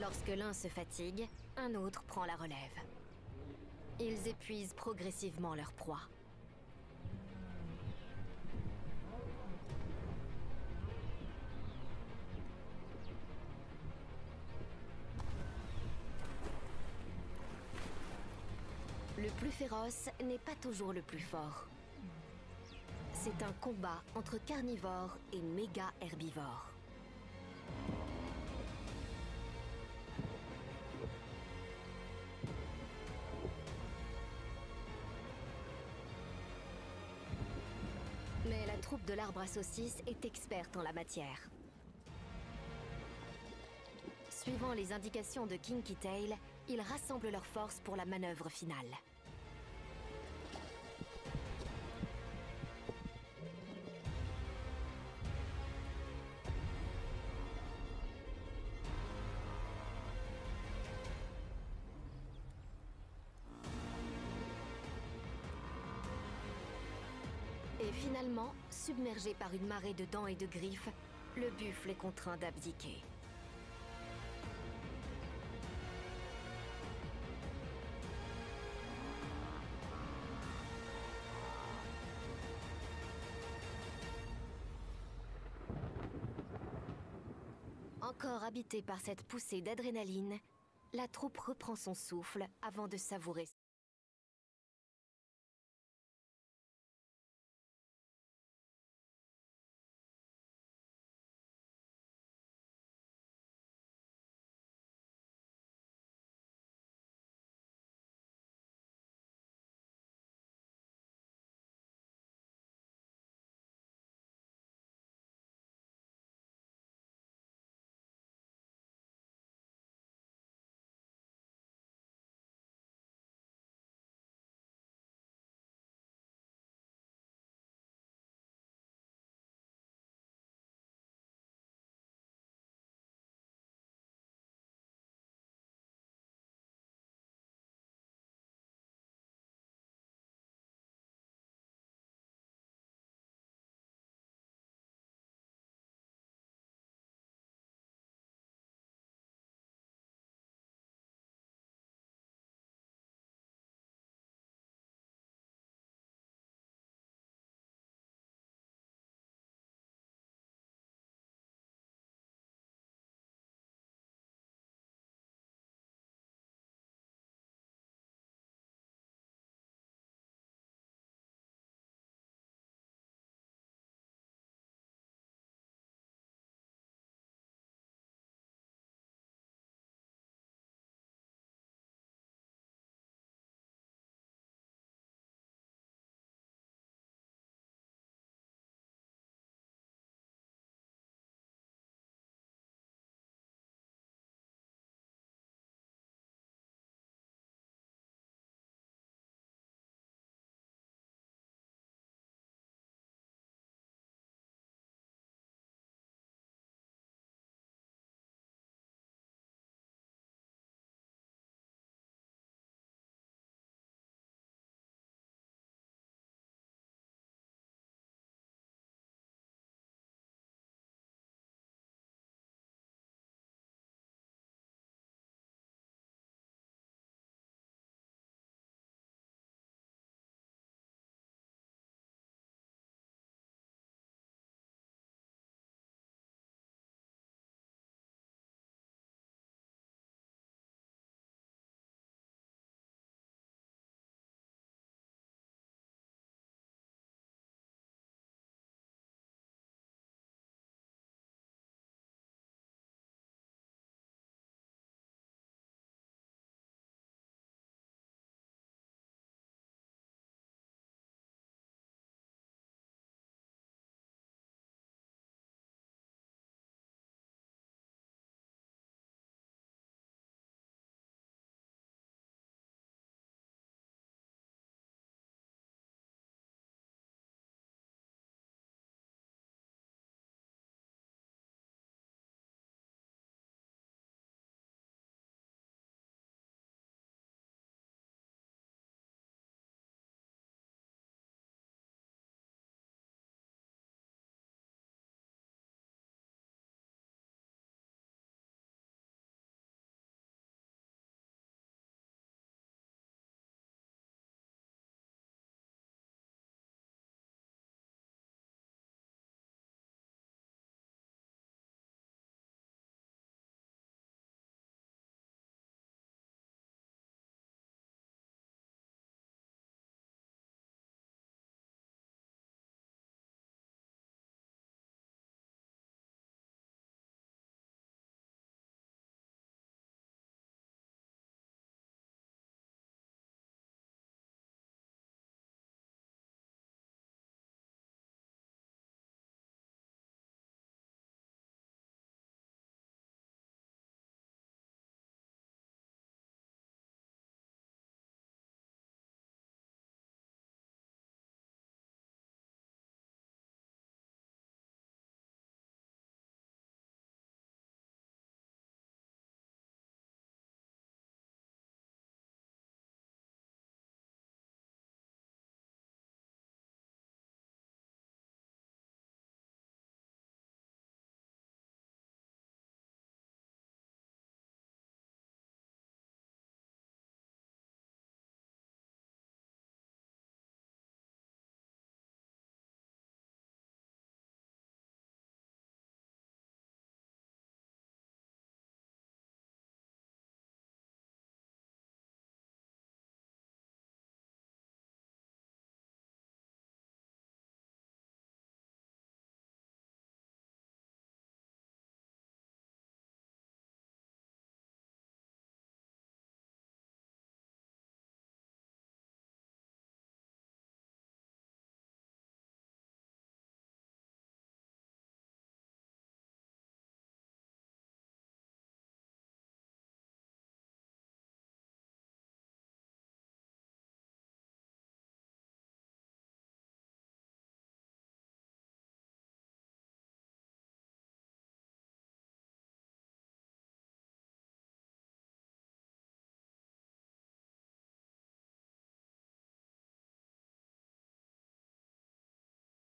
Lorsque l'un se fatigue, un autre prend la relève. Ils épuisent progressivement leur proie. Plus féroce n'est pas toujours le plus fort. C'est un combat entre carnivores et méga herbivores. Mais la troupe de l'arbre à saucisses est experte en la matière. Suivant les indications de Kinky Tail, ils rassemblent leurs forces pour la manœuvre finale. Finalement, submergé par une marée de dents et de griffes, le buffle est contraint d'abdiquer. Encore habité par cette poussée d'adrénaline, la troupe reprend son souffle avant de savourer